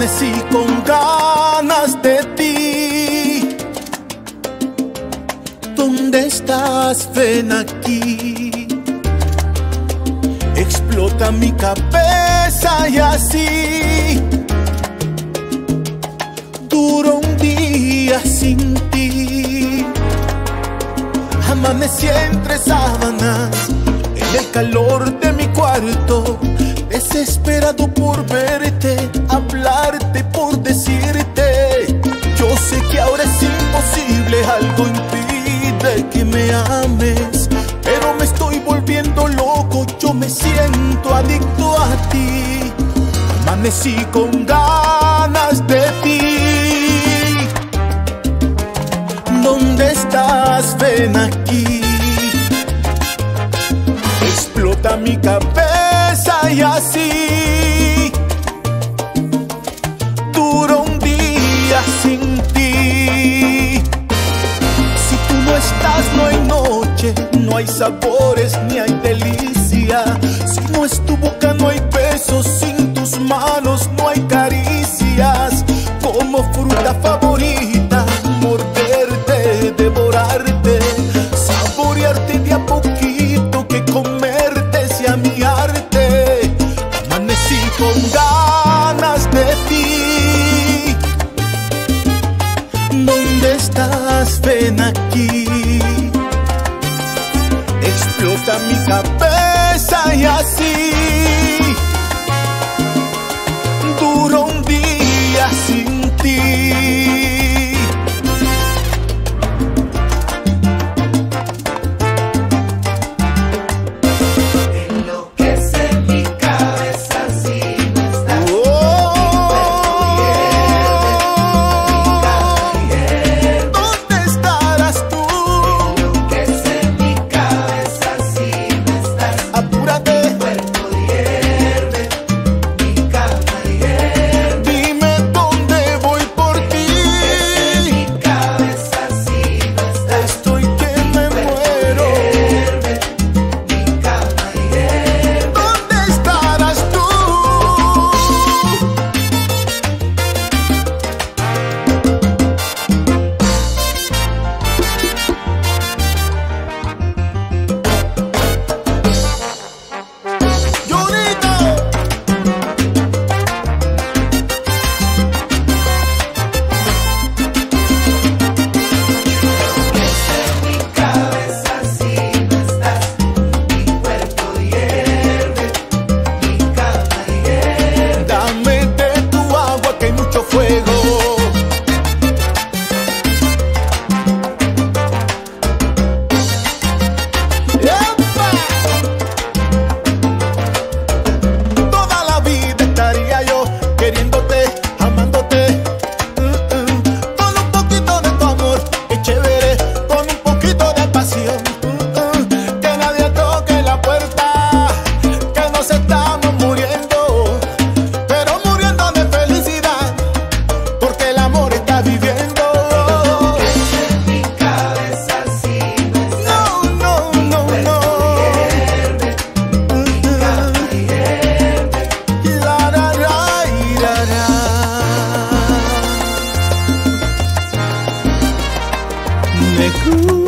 Amanecí con ganas de ti. ¿Dónde estás? Ven aquí. Explota mi cabeza y así duro un día sin ti. Amanecí entre sábanas en el calor de mi cuarto, desesperado por verte, hablarte, por decirte. Yo sé que ahora es imposible, algo impide que me ames, pero me estoy volviendo loco, yo me siento adicto a ti. Amanecí con ganas de ti. ¿Dónde estás? Ven aquí. Explota mi cabeza y así duro un día sin ti. Si tú no estás, no hay noche, no hay sabores ni hay delicia. Si no es tu boca, no hay besos, sin estás? Ven aquí. Explota mi cabeza y así Me gusta